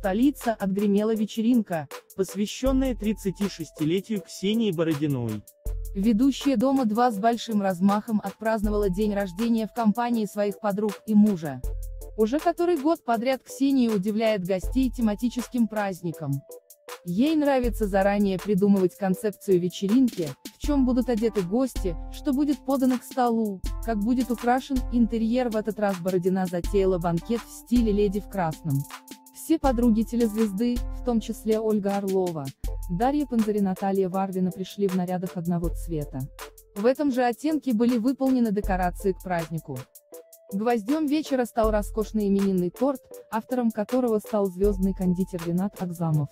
столице отгремела вечеринка, посвященная 36-летию Ксении Бородиной. Ведущая дома 2 с большим размахом отпраздновала день рождения в компании своих подруг и мужа. Уже который год подряд Ксения удивляет гостей тематическим праздником. Ей нравится заранее придумывать концепцию вечеринки, в чем будут одеты гости, что будет подано к столу, как будет украшен интерьер в этот раз Бородина затеяла банкет в стиле леди в красном. Все подруги телезвезды, в том числе Ольга Орлова, Дарья Панзари Наталья Варвина пришли в нарядах одного цвета. В этом же оттенке были выполнены декорации к празднику. Гвоздем вечера стал роскошный именинный торт, автором которого стал звездный кондитер Ренат Акзамов.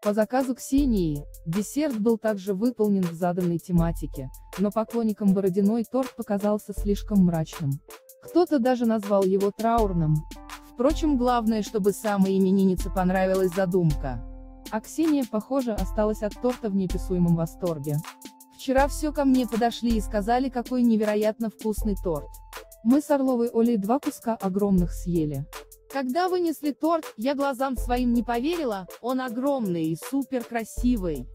По заказу Ксении, десерт был также выполнен в заданной тематике, но поклонникам Бородиной торт показался слишком мрачным. Кто-то даже назвал его траурным. Впрочем, главное, чтобы самой имениннице понравилась задумка. А Ксения, похоже, осталась от торта в неописуемом восторге. Вчера все ко мне подошли и сказали, какой невероятно вкусный торт. Мы с Орловой Олей два куска огромных съели. Когда вынесли торт, я глазам своим не поверила, он огромный и супер красивый.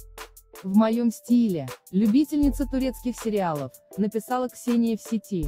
В моем стиле, любительница турецких сериалов, написала Ксения в сети.